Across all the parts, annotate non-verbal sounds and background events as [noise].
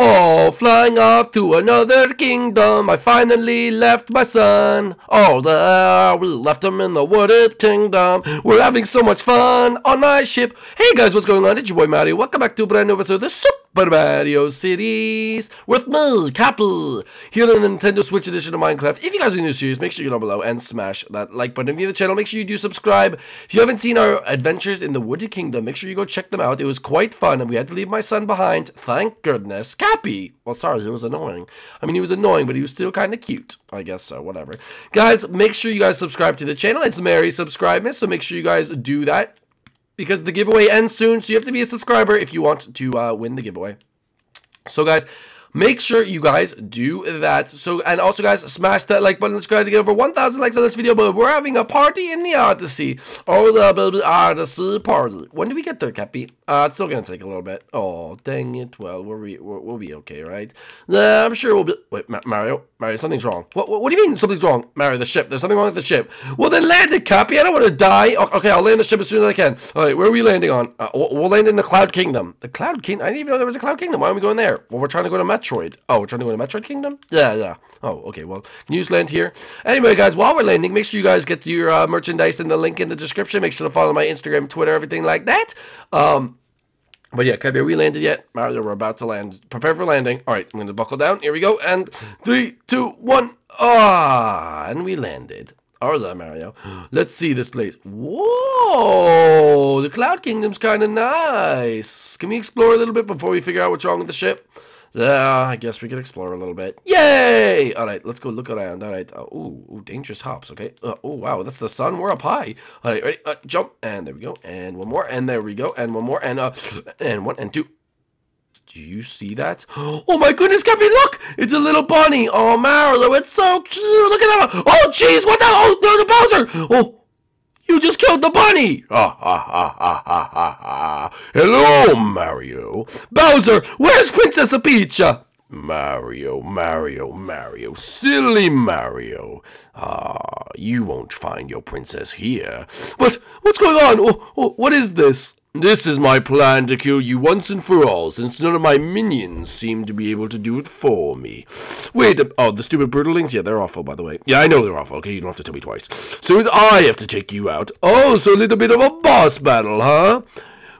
Oh, flying off to another kingdom, I finally left my son. Oh, there, we left him in the wooded kingdom. We're having so much fun on my ship. Hey guys, what's going on? It's your boy Mario. Welcome back to a brand new episode of the Mario series with me, Cappy, here in the Nintendo Switch edition of Minecraft. If you guys are new to the series, make sure you go down below and smash that like button. If you're the channel, make sure you do subscribe. If you haven't seen our adventures in the Wooded Kingdom, make sure you go check them out. It was quite fun, and we had to leave my son behind. Thank goodness. Cappy! Well, sorry, he was annoying. I mean, he was annoying, but he was still kind of cute. I guess so, whatever. Guys, make sure you guys subscribe to the channel. It's Mary Subscribe so make sure you guys do that because the giveaway ends soon, so you have to be a subscriber if you want to uh, win the giveaway. So, guys, make sure you guys do that. So, and also, guys, smash that like button. Let's to get over 1,000 likes on this video, but we're having a party in the Odyssey. Oh, the Odyssey party. When do we get there, Cappy? Uh, it's still gonna take a little bit. Oh, dang it. Well, we'll be, we'll, we'll be okay, right? Yeah, I'm sure we'll be... Wait, Ma Mario? Mario, something's wrong. What, what, what, do you mean something's wrong? Mario, the ship. There's something wrong with the ship. Well, then land it, Cappy. I don't want to die. Okay, I'll land the ship as soon as I can. All right, where are we landing on? Uh, we'll, land in the Cloud Kingdom. The Cloud Kingdom? I didn't even know there was a Cloud Kingdom. Why are we going there? Well, we're trying to go to Metro. Oh, we're trying to go to Metro Kingdom? Yeah, yeah. Oh, okay, well, news land here. Anyway, guys, while we're landing, make sure you guys get your uh, merchandise in the link in the description. Make sure to follow my Instagram, Twitter, everything like that. Um, but yeah, are we landed yet? Mario, we're about to land. Prepare for landing. All right, I'm going to buckle down. Here we go. And three, two, one. Ah, and we landed. Arza, Mario. [gasps] Let's see this place. Whoa, the Cloud Kingdom's kind of nice. Can we explore a little bit before we figure out what's wrong with the ship? Yeah, I guess we could explore a little bit. Yay! All right, let's go look around. All right. Uh, ooh, ooh, dangerous hops. Okay. Uh, oh, wow, that's the sun. We're up high. All right, ready? Uh, jump. And there we go. And one more. And there we go. And one more. And uh, and one and two. Do you see that? [gasps] Oh my goodness, Cappy, look! It's a little bunny. Oh, Mario, it's so cute. Look at that. Oh, jeez, what the? Oh, no, the Bowser. Oh, you just killed the bunny! Ha ha ha ha ha ha. Hello, Mario. Bowser, where's Princess Peach? Mario, Mario, Mario, silly Mario. Ah, you won't find your princess here. But what's going on? What is this? This is my plan to kill you once and for all, since none of my minions seem to be able to do it for me. Wait, oh, the stupid Broodalings? Yeah, they're awful, by the way. Yeah, I know they're awful, okay? You don't have to tell me twice. So it's I have to take you out. Oh, so a little bit of a boss battle, huh?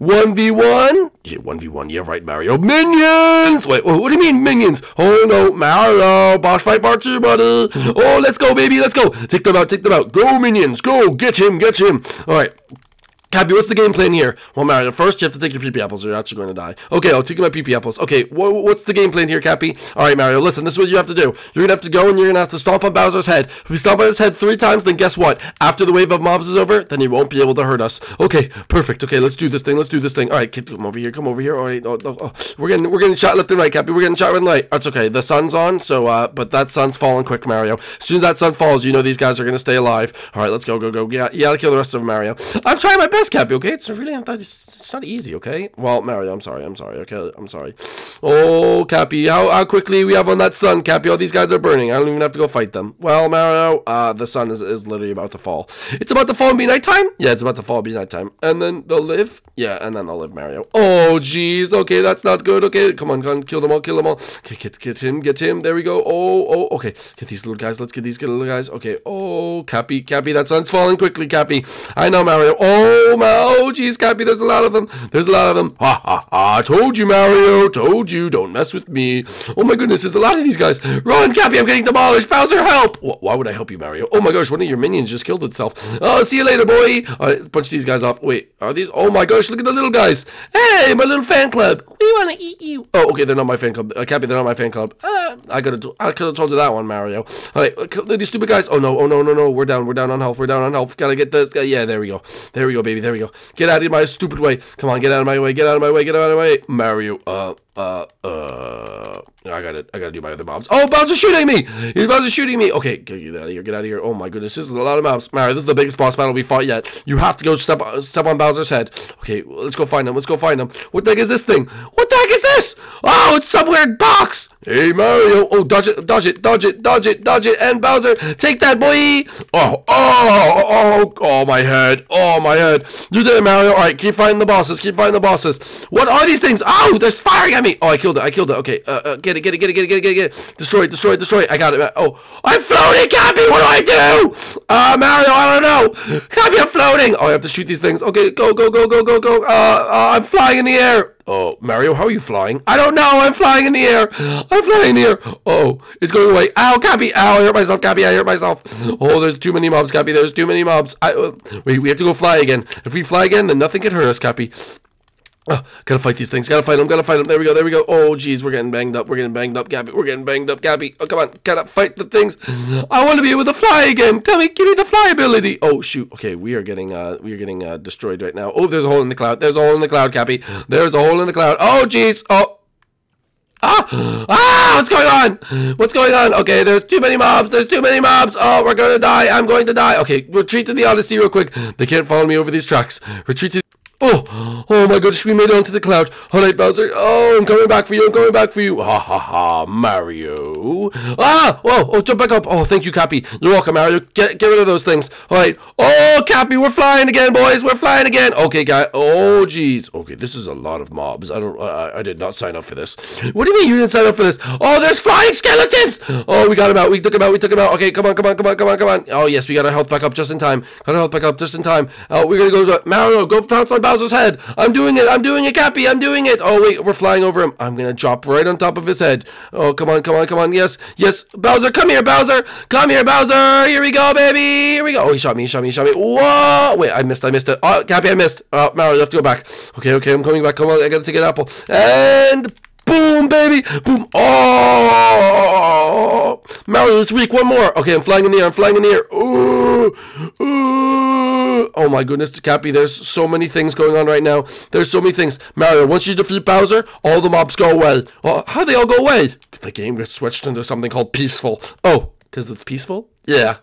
1v1? Yeah, 1v1. Yeah, right, Mario. Minions! Wait, what do you mean, minions? Oh, no, Mario. Boss fight part two, buddy. Oh, let's go, baby. Let's go. Take them out. Take them out. Go, minions. Go. Get him. Get him. All right. Cappy, what's the game plan here? Well, Mario, first you have to take your PP apples or you're actually going to die. Okay, I'll take my PP apples. Okay, wh what's the game plan here, Cappy? Alright, Mario, listen, this is what you have to do. You're going to have to go and you're going to have to stomp on Bowser's head. If we stomp on his head three times, then guess what? After the wave of mobs is over, then he won't be able to hurt us. Okay, perfect. Okay, let's do this thing. Let's do this thing. Alright, kid, come over here. Come over here. Alright, oh, oh, oh. we're getting we're getting shot left and right, Cappy. We're getting shot right and right. That's okay. The sun's on, so, uh, but that sun's falling quick, Mario. As soon as that sun falls, you know these guys are going to stay alive. Alright, let's go, go, go. Yeah, you gotta kill the rest of them, Mario. I'm trying my best, Cappy, okay? It's really not that, it's not easy, okay? Well, Mario, I'm sorry, I'm sorry, okay? I'm sorry. Oh, Cappy, how, how quickly we have on that sun, Cappy. All these guys are burning. I don't even have to go fight them. Well, Mario, uh, the sun is, is literally about to fall. It's about to fall and be nighttime? Yeah, it's about to fall and be nighttime. And then they'll live? Yeah, and then they'll live, Mario. Oh, jeez. Okay, that's not good. Okay, come on, come on, kill them all, kill them all. Okay, get, get him, get him. There we go. Oh, oh, okay. Get these little guys. Let's get these little guys. Okay. Oh, Cappy, Cappy, that sun's falling quickly, Cappy. I know, Mario. Oh, my, oh, jeez, Cappy, there's a lot of them. There's a lot of them. Ha, ha, ha. Told you, Mario. Told you. Don't mess with me. Oh, my goodness, there's a lot of these guys. Run, Cappy, I'm getting demolished. Bowser, help. Why would I help you, Mario? Oh, my gosh, one of your minions just killed itself. Oh, see you later, boy. All right, punch these guys off. Wait, are these? Oh, my gosh, look at the little guys. Hey, my little fan club. We want to eat you. Oh, okay, they're not my fan club. Uh, Cappy, they're not my fan club. Uh, I could have I could have told you that one, Mario. All right, these stupid guys. Oh, no, oh, no, no, no. We're down. We're down on health. We're down on health. Gotta get this. Uh, yeah, there we go. There we go, baby. There we go. Get out of my stupid way. Come on, get out of my way. Get out of my way. Get out of my way. Mario, uh, uh, uh, I gotta, I gotta do my other mobs. Oh, Bowser's shooting me! He's Bowser's shooting me! Okay, get out of here, get out of here. Oh my goodness, this is a lot of mobs. Mario, this is the biggest boss battle we fought yet. You have to go step, step on Bowser's head. Okay, let's go find him, let's go find him. What the heck is this thing? What the heck is this? Oh, it's some weird box. Hey Mario! Oh, dodge it, dodge it, dodge it, dodge it, dodge it, and Bowser, take that, boy! Oh, oh, oh, oh, my head, oh, my head. You did it, Mario. All right, keep fighting the bosses, keep fighting the bosses. What are these things? Oh, there's firing at me. Oh, I killed it, I killed it. Okay, uh, uh, get it, get it, get it, get it, get it, get it. Destroy it, destroy it, destroy it. I got it. Oh, I'm floating, Cappy. What do I do? Uh, Mario, I don't know. Cappy, I'm floating. Oh, I have to shoot these things. Okay, go, go, go, go, go, go. Uh, uh I'm flying in the air. Oh, Mario, how are you flying? I don't know. I'm flying in the air. I'm flying in the air. Oh, it's going away. Ow, Cappy. Ow, I hurt myself, Cappy. I hurt myself. Oh, there's too many mobs, Cappy. There's too many mobs. I, uh, wait, we have to go fly again. If we fly again, then nothing can hurt us, Cappy. Oh, gotta fight these things. Gotta fight them. Gotta fight them. There we go. There we go. Oh, jeez, we're getting banged up. We're getting banged up, Cappy. We're getting banged up, Cappy. Oh, come on. Gotta fight the things. I want to be able to fly again. Tell me, give me the fly ability. Oh, shoot. Okay, we are getting uh, we are getting uh, destroyed right now. Oh, there's a hole in the cloud. There's a hole in the cloud, Cappy. There's a hole in the cloud. Oh, jeez. Oh. Ah! Ah! What's going on? What's going on? Okay, there's too many mobs. There's too many mobs. Oh, we're gonna die. I'm going to die. Okay, retreat to the Odyssey real quick. They can't follow me over these tracks. Retreat to Oh, oh my goodness, we made it onto the cloud. All right, Bowser. Oh, I'm coming back for you. I'm coming back for you. Ha ha ha, Mario. Ah, oh, oh, jump back up. Oh, thank you, Cappy. You're welcome, Mario. Get, get rid of those things. All right. Oh, Cappy, we're flying again, boys. We're flying again. Okay, guy. Oh, jeez. Okay, this is a lot of mobs. I don't. I, I did not sign up for this. What do you mean you didn't sign up for this? Oh, there's flying skeletons. Oh, we got him out. We took him out. We took him out. Okay, come on, come on, come on, come on, come on. Oh, yes, we got our health back up just in time. Got our health back up just in time. Oh, we're gonna go to Mario. Go pounce on. Bowser's head. I'm doing it. I'm doing it, Cappy. I'm doing it. Oh, wait. We're flying over him. I'm going to drop right on top of his head. Oh, come on. Come on. Come on. Yes. Yes. Bowser, come here, Bowser. Come here, Bowser. Here we go, baby. Here we go. Oh, he shot me. He shot me. He shot me. Whoa. Wait, I missed. I missed it. Oh, Cappy, I missed. Oh, Mario, you have to go back. Okay, okay. I'm coming back. Come on. I got to take an apple. And Boom, baby. Boom. Oh. Oh, Mario, it's weak. One more. Okay, I'm flying in the air. I'm flying in the air. Ooh. Ooh. Oh, my goodness, Cappy. There's so many things going on right now. There's so many things. Mario, once you defeat Bowser, all the mobs go away. Well, how do they all go away? The game gets switched into something called peaceful. Oh, because it's peaceful? Yeah.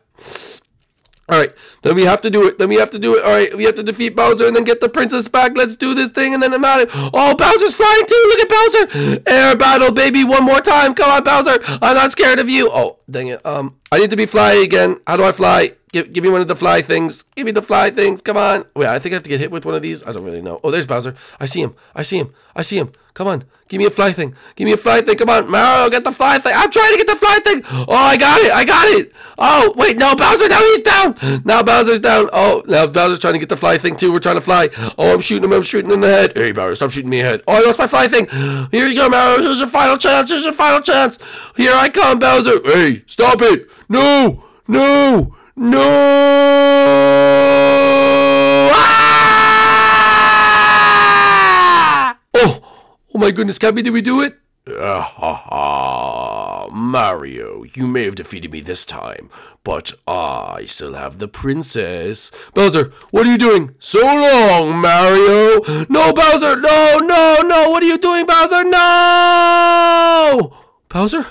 All right, then we have to do it. Then we have to do it. All right, we have to defeat Bowser and then get the princess back. Let's do this thing and then I'm out. Oh, Bowser's flying too. Look at Bowser. Air battle, baby. One more time. Come on, Bowser. I'm not scared of you. Oh, dang it. Um, I need to be flying again. How do I fly? Give, give me one of the fly things. Give me the fly things. Come on. Wait, I think I have to get hit with one of these. I don't really know. Oh, there's Bowser. I see him. I see him. I see him. Come on. Give me a fly thing. Give me a fly thing. Come on. Mario, get the fly thing. I'm trying to get the fly thing. Oh, I got it. I got it. Oh, wait. No, Bowser. Now he's down. Now Bowser's down. Oh, now Bowser's trying to get the fly thing too. We're trying to fly. Oh, I'm shooting him. I'm shooting in the head. Hey, Bowser, stop shooting me in the head. Oh, I lost my fly thing. Here you go, Mario. Here's your final chance. Here's your final chance. Here I come, Bowser. Hey, stop it. No. No. No. Ah! Oh. Oh my goodness, Cappy, did we do it? Uh, ha, ha. Mario, you may have defeated me this time, but I still have the princess. Bowser, what are you doing? So long, Mario! No, Bowser! No, no, no! What are you doing, Bowser? No! Bowser?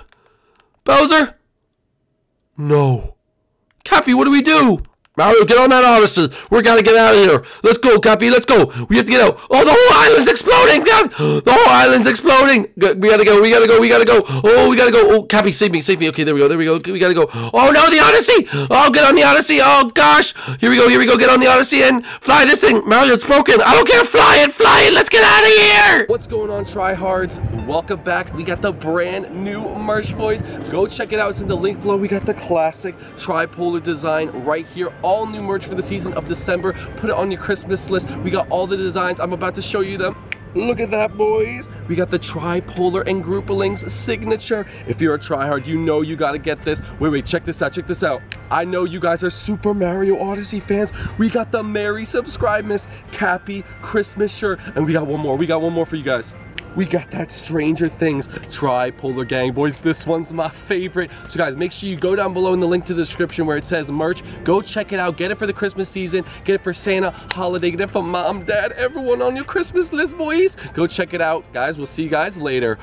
Bowser? No. Cappy, what do we do? Mario, get on that Odyssey. We gotta get out of here. Let's go, Cappy. Let's go. We have to get out. Oh, the whole island's exploding. [gasps] The whole island's exploding. We gotta go. We gotta go. We gotta go. Oh, we gotta go. Oh, Cappy, save me. Save me. Okay, there we go. There we go. We gotta go. Oh, no, the Odyssey. Oh, get on the Odyssey. Oh, gosh. Here we go. Here we go. Get on the Odyssey and fly this thing. Mario, it's broken. I don't care. Fly it. Fly it. Let's get out of here. What's going on, tryhards? Welcome back. We got the brand new merch, boys. Go check it out. It's in the link below. We got the classic tripolar design right here all new merch for the season of December. Put it on your Christmas list. We got all the designs. I'm about to show you them. Look at that, boys. We got the tripolar and groupalings signature. If you're a tryhard, you know you gotta get this. Wait, wait, check this out, check this out. I know you guys are Super Mario Odyssey fans. We got the Merry Subscribe Miss Cappy Christmas shirt. And we got one more, we got one more for you guys we got that Stranger Things Tripolar Gang. Boys, this one's my favorite. So guys, make sure you go down below in the link to the description where it says merch. Go check it out. Get it for the Christmas season. Get it for Santa, holiday. Get it for mom, dad, everyone on your Christmas list, boys. Go check it out. Guys, we'll see you guys later.